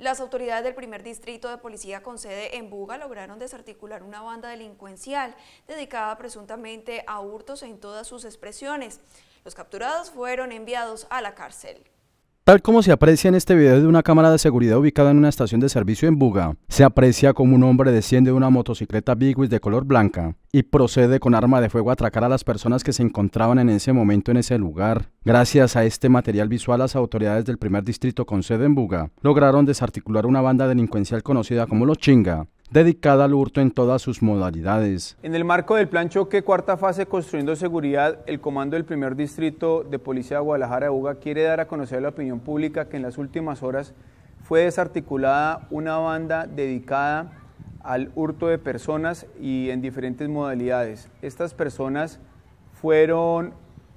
Las autoridades del primer distrito de policía con sede en Buga lograron desarticular una banda delincuencial dedicada presuntamente a hurtos en todas sus expresiones. Los capturados fueron enviados a la cárcel. Tal como se aprecia en este video de una cámara de seguridad ubicada en una estación de servicio en Buga, se aprecia como un hombre desciende de una motocicleta Bigwis de color blanca y procede con arma de fuego a atracar a las personas que se encontraban en ese momento en ese lugar. Gracias a este material visual, las autoridades del primer distrito con sede en Buga lograron desarticular una banda delincuencial conocida como Los Chinga, dedicada al hurto en todas sus modalidades. En el marco del plan choque cuarta fase construyendo seguridad, el comando del primer distrito de policía de Guadalajara de Buga quiere dar a conocer a la opinión pública que en las últimas horas fue desarticulada una banda dedicada al hurto de personas y en diferentes modalidades. Estas personas fueron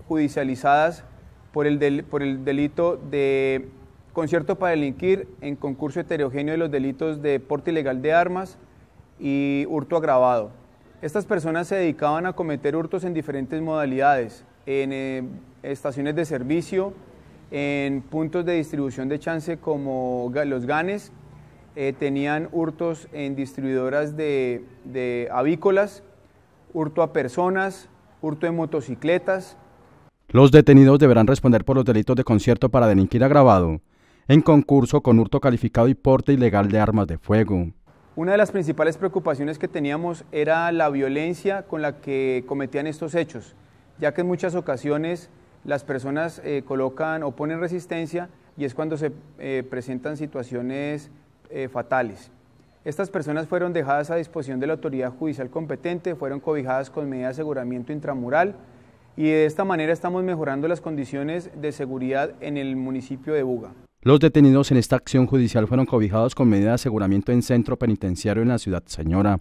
judicializadas por el, por el delito de concierto para delinquir en concurso heterogéneo de los delitos de porte ilegal de armas y hurto agravado. Estas personas se dedicaban a cometer hurtos en diferentes modalidades, en eh, estaciones de servicio, en puntos de distribución de chance como los GANES, eh, tenían hurtos en distribuidoras de, de avícolas, hurto a personas, hurto de motocicletas. Los detenidos deberán responder por los delitos de concierto para delinquir agravado, en concurso con hurto calificado y porte ilegal de armas de fuego. Una de las principales preocupaciones que teníamos era la violencia con la que cometían estos hechos, ya que en muchas ocasiones las personas eh, colocan o ponen resistencia y es cuando se eh, presentan situaciones eh, fatales. Estas personas fueron dejadas a disposición de la autoridad judicial competente, fueron cobijadas con medidas de aseguramiento intramural y de esta manera estamos mejorando las condiciones de seguridad en el municipio de Buga. Los detenidos en esta acción judicial fueron cobijados con medida de aseguramiento en centro penitenciario en la ciudad Señora.